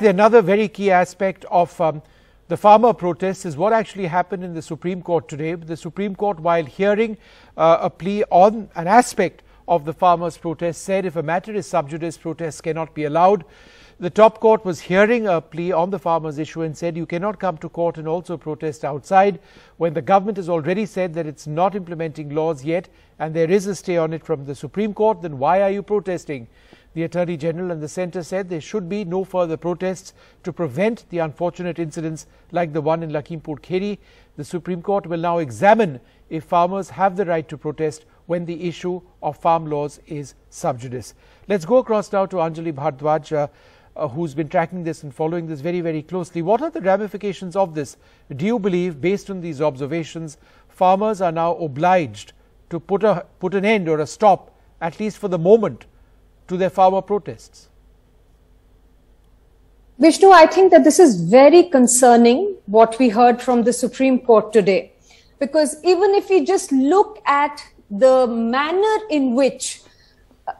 Another very key aspect of um, the farmer protests is what actually happened in the Supreme Court today. The Supreme Court, while hearing uh, a plea on an aspect of the farmers' protest, said if a matter is sub judice, protests cannot be allowed. The top court was hearing a plea on the farmers' issue and said you cannot come to court and also protest outside when the government has already said that it's not implementing laws yet and there is a stay on it from the Supreme Court. Then why are you protesting? The Attorney General and the Centre said there should be no further protests to prevent the unfortunate incidents like the one in Lakhimpur Kheri. The Supreme Court will now examine if farmers have the right to protest when the issue of farm laws is sub judice. Let's go across now to Anjali Bhardwaj, uh, uh, who's been tracking this and following this very, very closely. What are the ramifications of this? Do you believe, based on these observations, farmers are now obliged to put, a, put an end or a stop, at least for the moment, to their farmer protests? Vishnu, I think that this is very concerning what we heard from the Supreme Court today. Because even if we just look at the manner in which uh,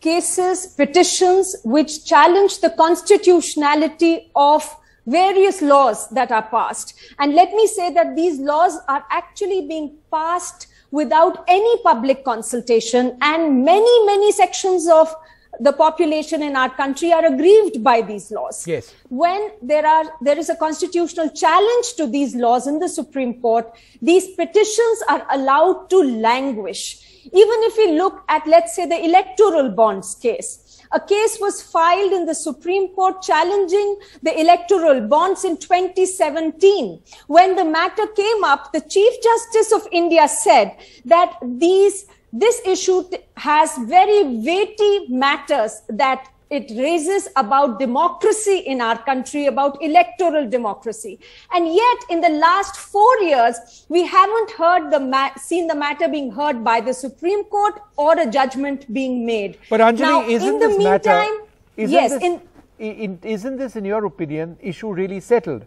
cases, petitions which challenge the constitutionality of various laws that are passed. And let me say that these laws are actually being passed without any public consultation and many, many sections of the population in our country are aggrieved by these laws. Yes. When there are there is a constitutional challenge to these laws in the Supreme Court, these petitions are allowed to languish. Even if we look at, let's say, the electoral bonds case, a case was filed in the Supreme Court challenging the electoral bonds in 2017. When the matter came up, the Chief Justice of India said that these this issue has very weighty matters that it raises about democracy in our country, about electoral democracy. And yet, in the last four years, we haven't heard the seen the matter being heard by the Supreme Court or a judgment being made. But Anjali, now, isn't in the this meantime, matter, isn't yes, this, in, in, isn't this, in your opinion, issue really settled?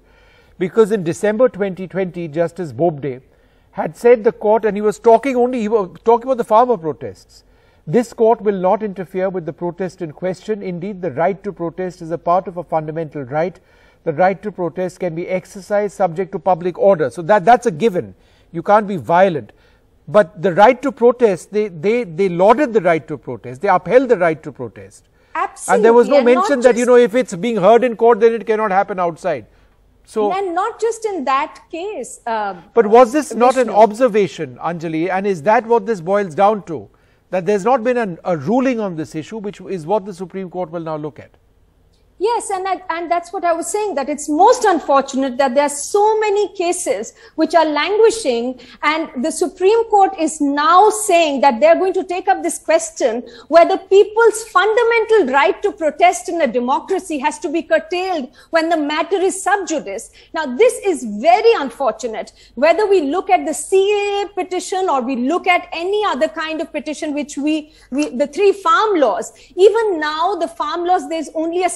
Because in December 2020, Justice Bobde had said the court, and he was talking only, he was talking about the farmer protests. This court will not interfere with the protest in question. Indeed, the right to protest is a part of a fundamental right. The right to protest can be exercised subject to public order. So that, that's a given. You can't be violent. But the right to protest, they, they, they lauded the right to protest. They upheld the right to protest. Absolutely. And there was no and mention that, you know, if it's being heard in court, then it cannot happen outside. So, and not just in that case. Uh, but was this not an observation, Anjali? And is that what this boils down to? That there's not been an, a ruling on this issue, which is what the Supreme Court will now look at. Yes, and and that's what I was saying. That it's most unfortunate that there are so many cases which are languishing, and the Supreme Court is now saying that they're going to take up this question whether people's fundamental right to protest in a democracy has to be curtailed when the matter is sub judice. Now, this is very unfortunate. Whether we look at the CAA petition or we look at any other kind of petition, which we, we the three farm laws, even now the farm laws, there's only a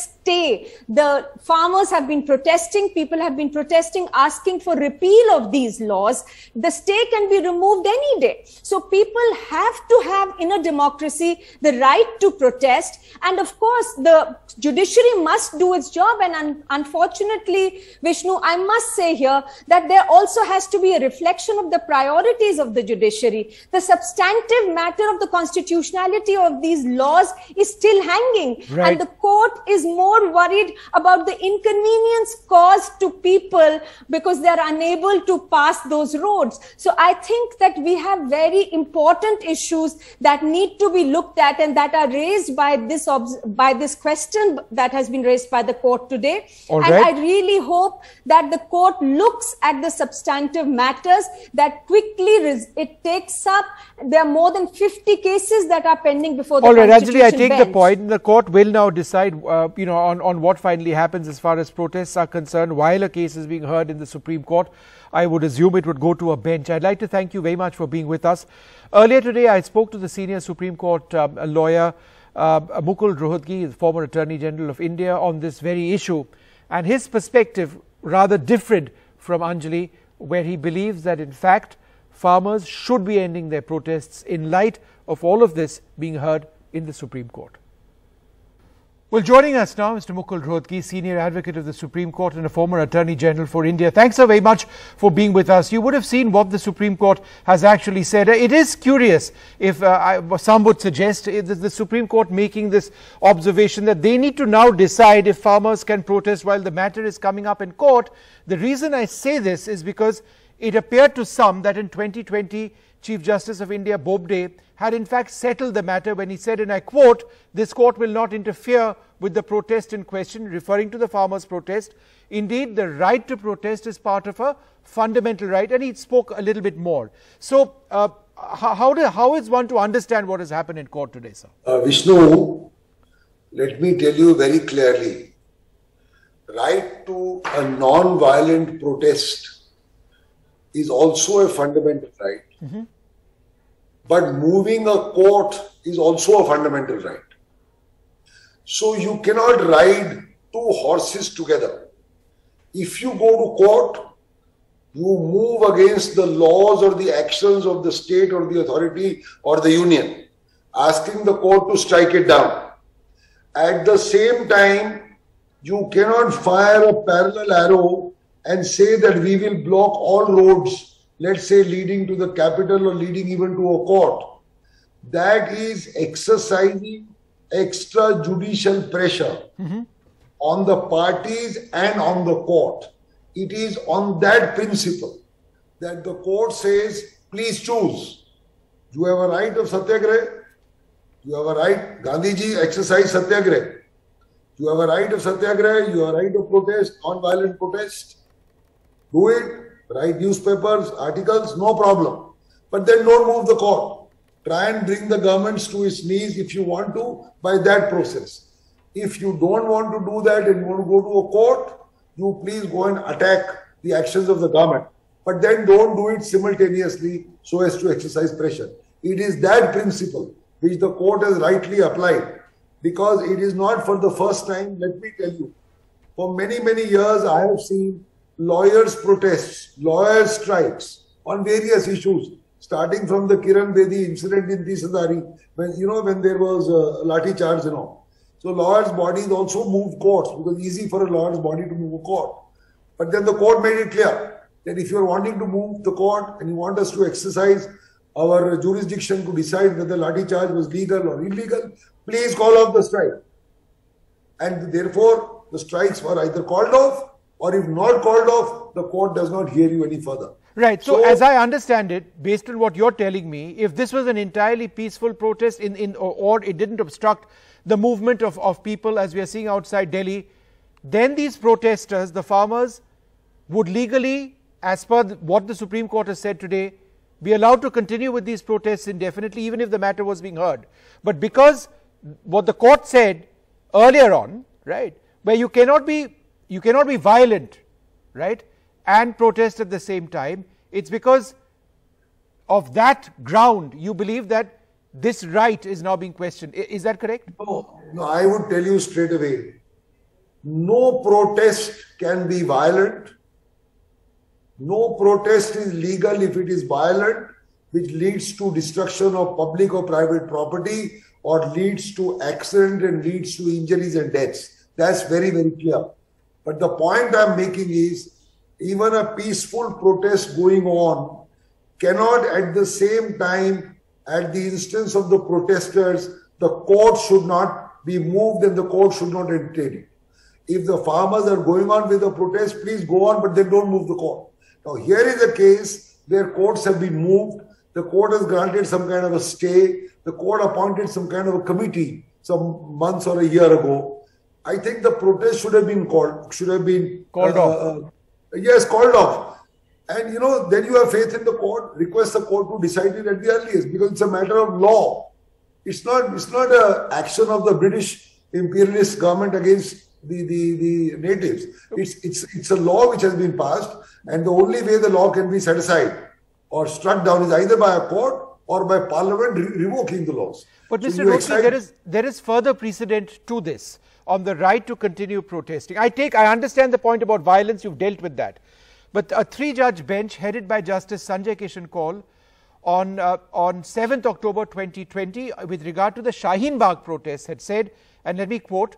The farmers have been protesting, people have been protesting, asking for repeal of these laws. The stay can be removed any day. So people have to have in a democracy the right to protest. And of course, the judiciary must do its job. And un unfortunately, Vishnu, I must say here that there also has to be a reflection of the priorities of the judiciary. The substantive matter of the constitutionality of these laws is still hanging. Right. And the court is more more worried about the inconvenience caused to people because they're unable to pass those roads. So I think that we have very important issues that need to be looked at and that are raised by this by this question that has been raised by the court today. All and right. I really hope that the court looks at the substantive matters that quickly it takes up. There are more than 50 cases that are pending before the All right, Anjali, I take bench. the point. The court will now decide, uh, you know, on, on what finally happens as far as protests are concerned while a case is being heard in the Supreme Court. I would assume it would go to a bench. I'd like to thank you very much for being with us. Earlier today, I spoke to the senior Supreme Court um, lawyer, uh, Mukul Rohatgi, the former Attorney General of India, on this very issue. And his perspective rather different from Anjali, where he believes that in fact farmers should be ending their protests in light of all of this being heard in the Supreme Court. Well, joining us now, Mr. Mukul Rohatgi, Senior Advocate of the Supreme Court and a former Attorney General for India. Thanks so very much for being with us. You would have seen what the Supreme Court has actually said. It is curious if uh, I, some would suggest uh, the Supreme Court making this observation that they need to now decide if farmers can protest while the matter is coming up in court. The reason I say this is because it appeared to some that in 2020, Chief Justice of India Bobde had in fact settled the matter when he said, and I quote, this court will not interfere with the protest in question, referring to the farmers' protest. Indeed, the right to protest is part of a fundamental right, and he spoke a little bit more. So, uh, how, do, how is one to understand what has happened in court today, sir? Uh, Vishnu, let me tell you very clearly right to a non-violent protest is also a fundamental right. Mm -hmm. But moving a court is also a fundamental right. So you cannot ride two horses together. If you go to court, you move against the laws or the actions of the state or the authority or the union, asking the court to strike it down. At the same time, you cannot fire a parallel arrow and say that we will block all roads let's say leading to the capital or leading even to a court, that is exercising extrajudicial pressure mm-hmm. on the parties and on the court. It is on that principle that the court says, please choose. You have a right of satyagraha. You have a right. Gandhiji exercise satyagraha. You have a right of satyagraha. You have a right of protest, non-violent protest. Do it write newspapers, articles, no problem. But then don't move the court. Try and bring the governments to its knees if you want to by that process. If you don't want to do that and want to go to a court, you please go and attack the actions of the government. But then don't do it simultaneously so as to exercise pressure. It is that principle which the court has rightly applied because it is not for the first time. Let me tell you, for many, many years, I have seen lawyers' protests, lawyers' strikes on various issues, starting from the Kiran Bedi incident in Tis Hazari, when you know when there was a lathi charge and all. So lawyers' bodies also move courts because easy for a lawyer's body to move a court. But then the court made it clear that if you are wanting to move the court and you want us to exercise our jurisdiction to decide whether lathi charge was legal or illegal, please call off the strike. And therefore, the strikes were either called off or if not called off, the court does not hear you any further. Right. So, so, as I understand it, based on what you're telling me, if this was an entirely peaceful protest in, in or, or, it didn't obstruct the movement of, of people as we are seeing outside Delhi, then these protesters, the farmers, would legally, as per the, what the Supreme Court has said today, be allowed to continue with these protests indefinitely, even if the matter was being heard. But because what the court said earlier on, right, where you cannot be you cannot be violent, right, and protest at the same time. It's because of that ground you believe that this right is now being questioned. Is that correct? No, no, I would tell you straight away no protest can be violent. No protest is legal if it is violent, which leads to destruction of public or private property or leads to accident and leads to injuries and deaths. That's very, very clear. But the point I'm making is even a peaceful protest going on cannot at the same time, at the instance of the protesters, the court should not be moved and the court should not entertain it. If the farmers are going on with the protest, please go on, but then don't move the court. Now, here is a case where courts have been moved. The court has granted some kind of a stay. The court appointed some kind of a committee some months or a year ago I think the protest should have been called, should have been called uh, off. Uh, yes, called off. And you know, then you have faith in the court, request the court to decide it at the earliest because it's a matter of law. It's not, it's not a action of the British imperialist government against the, the, the natives. It's, it's, it's a law which has been passed, and the only way the law can be set aside or struck down is either by a court or by parliament re revoking the laws. But so Mr. Rohatgi, there is, there is further precedent to this on the right to continue protesting. I take, I understand the point about violence, you've dealt with that. But a three judge bench headed by Justice Sanjay Kishan Kaul on, uh, on 7th October 2020 with regard to the Shaheen Bagh protests had said, and let me quote,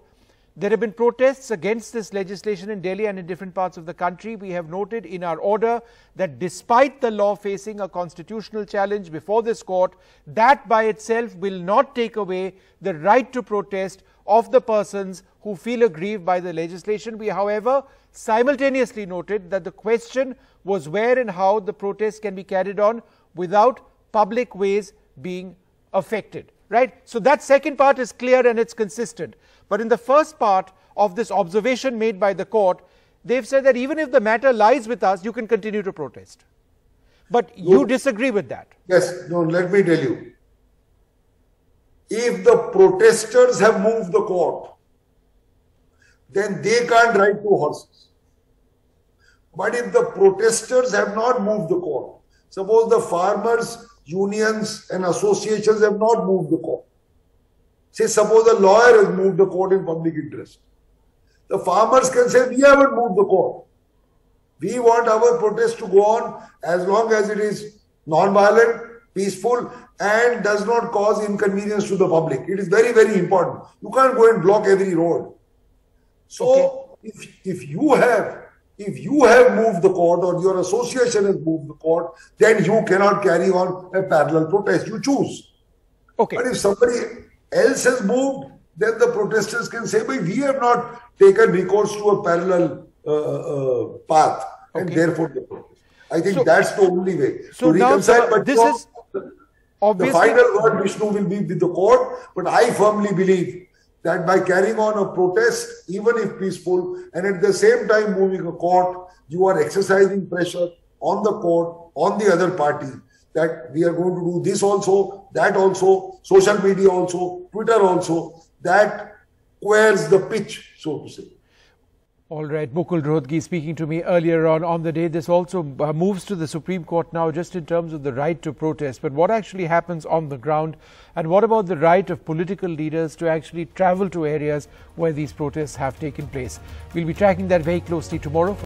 There have been protests against this legislation in Delhi and in different parts of the country. We have noted in our order that despite the law facing a constitutional challenge before this court, that by itself will not take away the right to protest of the persons who feel aggrieved by the legislation. We, however, simultaneously noted that the question was where and how the protest can be carried on without public ways being affected right. So, that second part is clear and it is consistent. But in the first part of this observation made by the court, they have said that even if the matter lies with us, you can continue to protest. But you disagree with that. Yes, no, let me tell you. If the protesters have moved the court, then they can't ride two horses. But if the protesters have not moved the court, suppose the farmers unions and associations have not moved the court. Say, suppose a lawyer has moved the court in public interest. The farmers can say, we haven't moved the court. We want our protest to go on as long as it is non-violent, peaceful, and does not cause inconvenience to the public. It is very, very important. You can't go and block every road. So, okay. if, if you have if you have moved the court or your association has moved the court, then you cannot carry on a parallel protest. You choose. Okay. But if somebody else has moved, then the protesters can say, but we have not taken recourse to a parallel uh, uh, path, okay. and therefore the protest. I think so, that's the only way so to reconcile. Now, but this is the final word, Vishnu, will be with the court. But I firmly believe that by carrying on a protest, even if peaceful, and at the same time moving a court, you are exercising pressure on the court, on the other party, that we are going to do this also, that also, social media also, Twitter also, that squares the pitch, so to say. All right, Mukul Rohatgi speaking to me earlier on on the day. This also uh, moves to the Supreme Court now, just in terms of the right to protest. But what actually happens on the ground, and what about the right of political leaders to actually travel to areas where these protests have taken place? We'll be tracking that very closely tomorrow.